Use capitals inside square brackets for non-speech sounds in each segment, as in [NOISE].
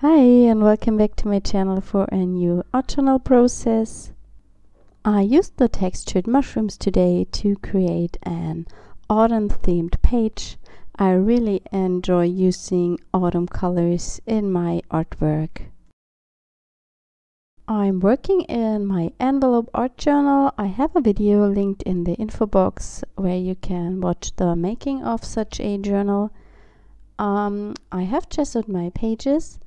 Hi and welcome back to my channel for a new autumnal process. I used the textured mushrooms today to create an autumn themed page. I really enjoy using autumn colors in my artwork. I'm working in my envelope art journal. I have a video linked in the info box where you can watch the making of such a journal. Um, I have gessoed my pages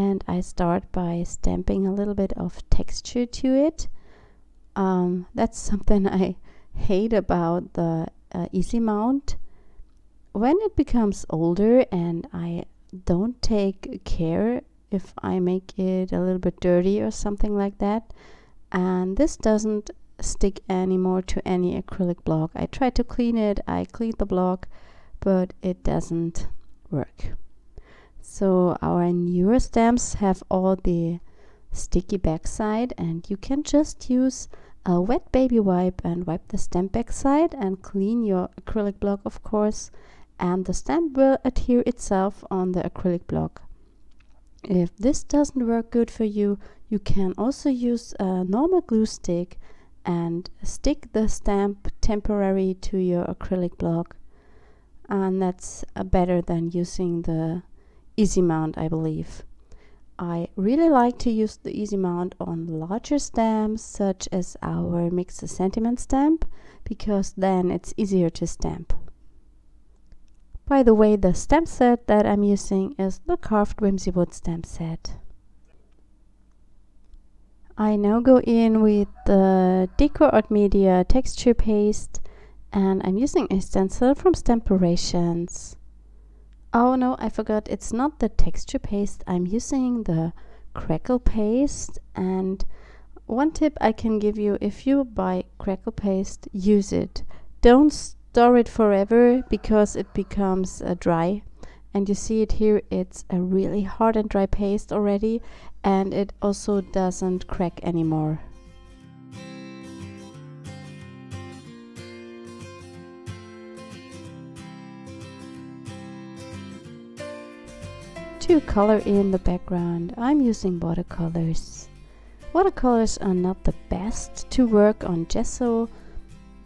and I start by stamping a little bit of texture to it. Um, that's [LAUGHS] something I hate about the uh, easy mount. When it becomes older and I don't take care if I make it a little bit dirty or something like that, and this doesn't stick anymore to any acrylic block. I try to clean it, I clean the block, but it doesn't work. So our newer stamps have all the sticky backside and you can just use a wet baby wipe and wipe the stamp backside and clean your acrylic block of course and the stamp will adhere itself on the acrylic block. If this doesn't work good for you, you can also use a normal glue stick and stick the stamp temporary to your acrylic block and that's uh, better than using the easy mount I believe. I really like to use the easy mount on larger stamps such as our Mix the Sentiment stamp because then it's easier to stamp. By the way, the stamp set that I'm using is the Carved Whimsey Wood stamp set. I now go in with the DecoArt Media texture paste and I'm using a stencil from Stamplorations. Oh no, I forgot, it's not the texture paste, I'm using the crackle paste and one tip I can give you if you buy crackle paste, use it. Don't store it forever because it becomes uh, dry and you see it here it's a really hard and dry paste already and it also doesn't crack anymore. To color in the background, I'm using watercolors. Watercolors are not the best to work on gesso,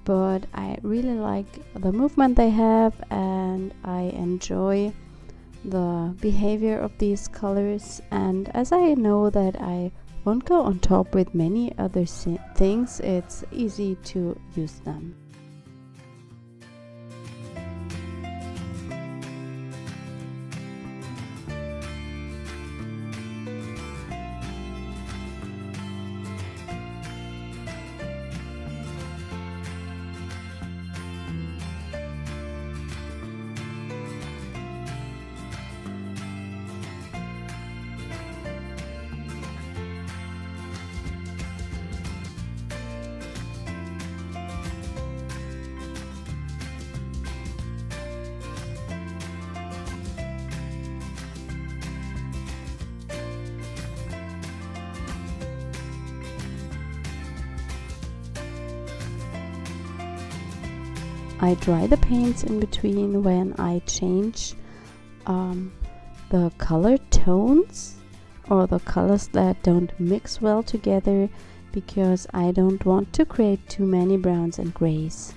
but I really like the movement they have and I enjoy the behavior of these colors and as I know that I won't go on top with many other things, it's easy to use them. I dry the paints in between when I change um, the color tones or the colors that don't mix well together because I don't want to create too many browns and grays.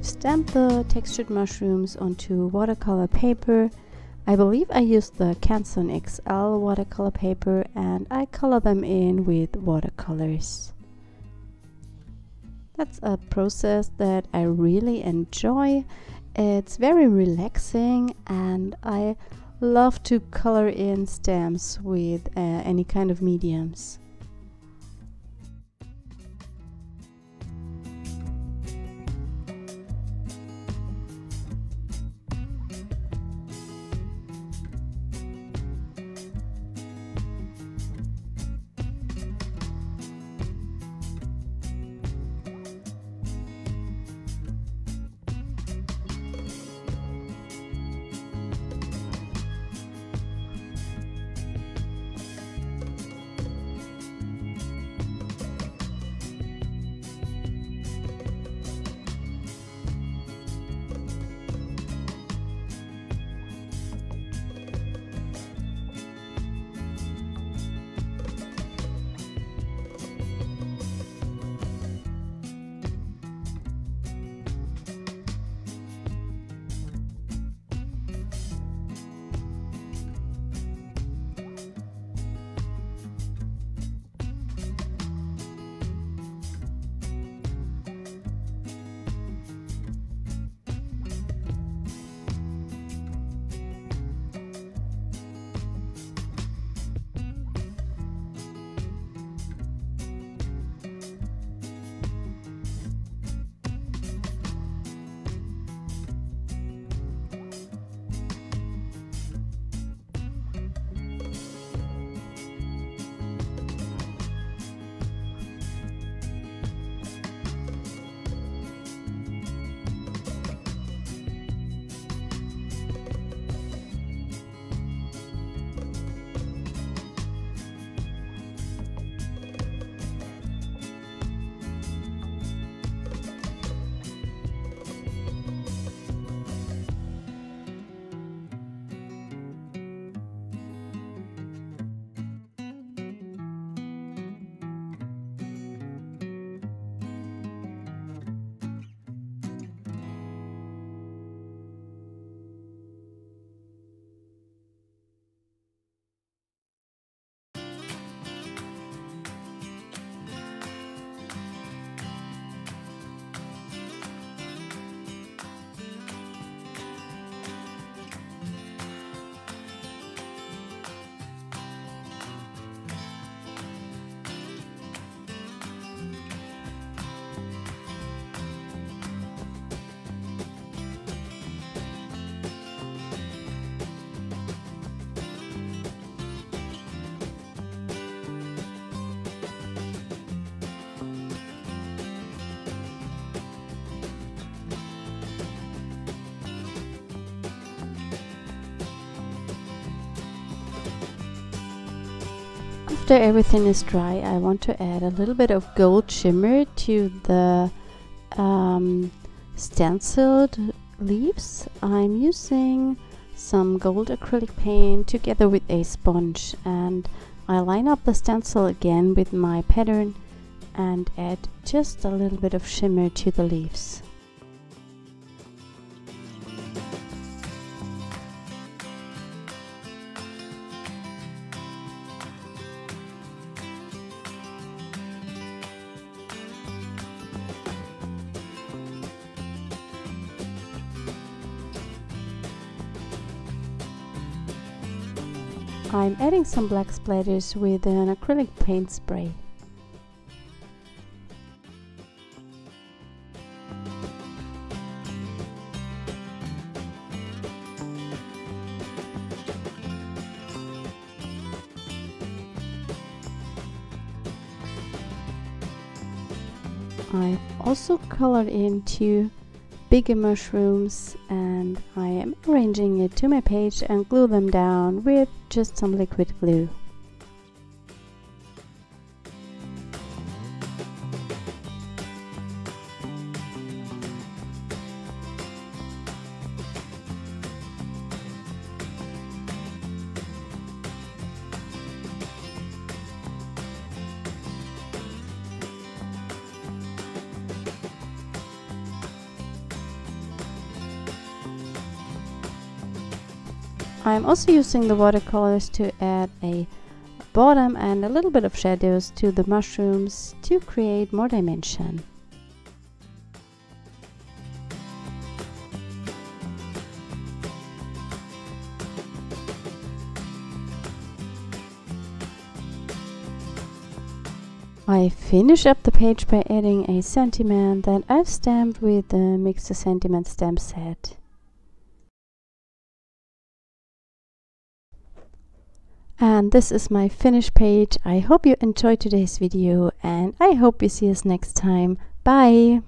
I've stamped the textured mushrooms onto watercolor paper. I believe I used the Canson XL watercolor paper and I color them in with watercolors. That's a process that I really enjoy. It's very relaxing and I love to color in stamps with uh, any kind of mediums. After everything is dry, I want to add a little bit of gold shimmer to the um, stenciled leaves. I'm using some gold acrylic paint together with a sponge and I line up the stencil again with my pattern and add just a little bit of shimmer to the leaves. I'm adding some black splatters with an acrylic paint spray. I've also colored in two bigger mushrooms and I am arranging it to my page and glue them down with just some liquid glue. I'm also using the watercolors to add a bottom and a little bit of shadows to the mushrooms to create more dimension. I finish up the page by adding a sentiment that I've stamped with the Mix the Sentiment stamp set. And this is my finished page. I hope you enjoyed today's video and I hope you see us next time. Bye!